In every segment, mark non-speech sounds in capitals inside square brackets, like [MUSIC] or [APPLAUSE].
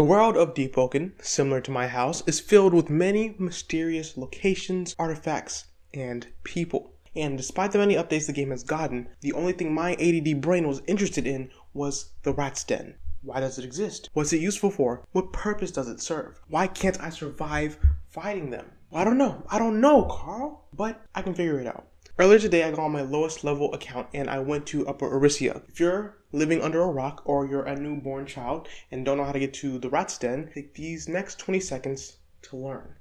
The world of Deepwoken, similar to my house, is filled with many mysterious locations, artifacts, and people. And despite the many updates the game has gotten, the only thing my ADD brain was interested in was the Rat's Den. Why does it exist? What's it useful for? What purpose does it serve? Why can't I survive fighting them? Well, I don't know. I don't know, Carl. But I can figure it out. Earlier today, I got on my lowest level account and I went to Upper Erisia. If you're living under a rock or you're a newborn child and don't know how to get to the Rat's Den, take these next 20 seconds to learn.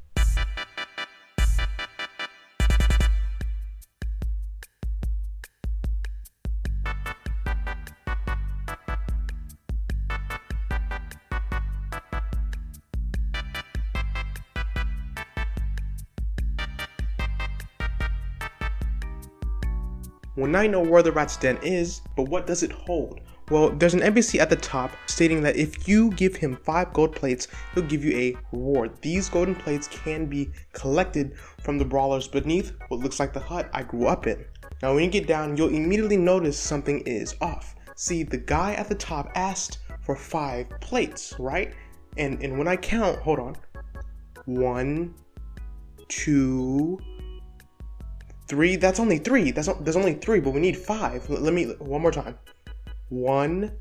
When I know where the rat's den is, but what does it hold? Well, there's an NPC at the top stating that if you give him 5 gold plates, he'll give you a reward. These golden plates can be collected from the brawlers beneath what looks like the hut I grew up in. Now when you get down, you'll immediately notice something is off. See, the guy at the top asked for 5 plates, right? And, and when I count, hold on. One, two, Three, that's only three. That's there's only three, but we need five. Let me one more time. One,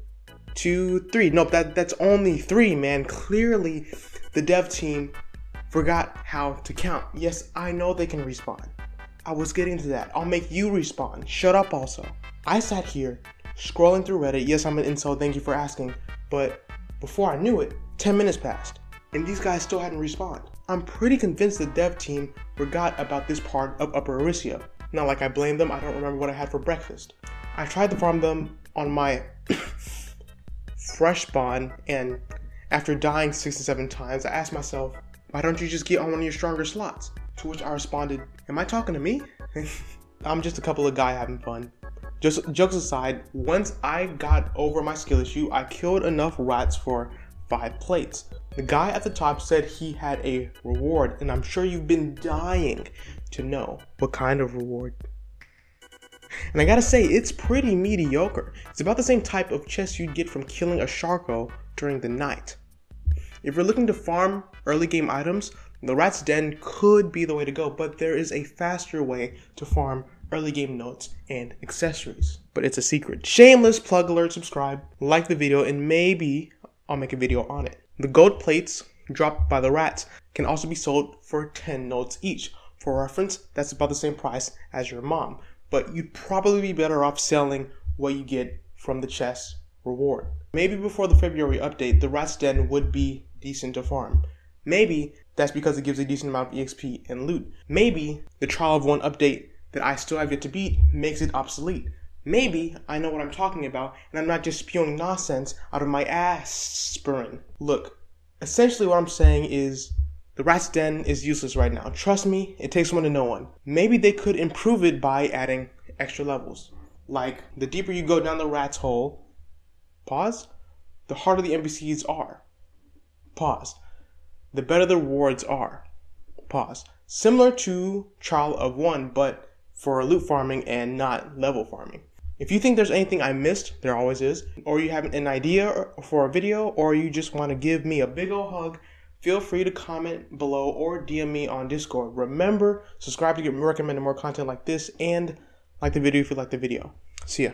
two, three. Nope, that that's only three, man. Clearly, the dev team forgot how to count. Yes, I know they can respawn. I was getting to that. I'll make you respawn. Shut up also. I sat here scrolling through Reddit. Yes, I'm an insult. Thank you for asking. But before I knew it, 10 minutes passed, and these guys still hadn't respawned. I'm pretty convinced the dev team forgot about this part of Upper Erisia. Not like I blame them, I don't remember what I had for breakfast. I tried to farm them on my [COUGHS] fresh spawn, and after dying six to seven times, I asked myself, why don't you just get on one of your stronger slots? To which I responded, am I talking to me? [LAUGHS] I'm just a couple of guy having fun. Just jokes aside, once I got over my skill issue, I killed enough rats for five plates. The guy at the top said he had a reward, and I'm sure you've been dying to know what kind of reward. And I gotta say, it's pretty mediocre. It's about the same type of chest you'd get from killing a Sharko during the night. If you're looking to farm early game items, the Rat's Den could be the way to go, but there is a faster way to farm early game notes and accessories. But it's a secret. Shameless plug alert, subscribe, like the video, and maybe I'll make a video on it. The gold plates dropped by the rats can also be sold for 10 notes each. For reference, that's about the same price as your mom, but you'd probably be better off selling what you get from the chest reward. Maybe before the February update, the Rat's Den would be decent to farm. Maybe that's because it gives a decent amount of EXP and loot. Maybe the Trial of One update that I still have yet to beat makes it obsolete. Maybe I know what I'm talking about and I'm not just spewing nonsense out of my aspirin. Look, essentially what I'm saying is the rat's den is useless right now. Trust me, it takes one to know one. Maybe they could improve it by adding extra levels. Like, the deeper you go down the rat's hole, pause, the harder the NPCs are. Pause. The better the rewards are. Pause. Similar to Trial of One, but for loot farming and not level farming. If you think there's anything I missed, there always is, or you have an idea for a video, or you just want to give me a big old hug, feel free to comment below or DM me on Discord. Remember, subscribe to get recommended more content like this, and like the video if you like the video. See ya.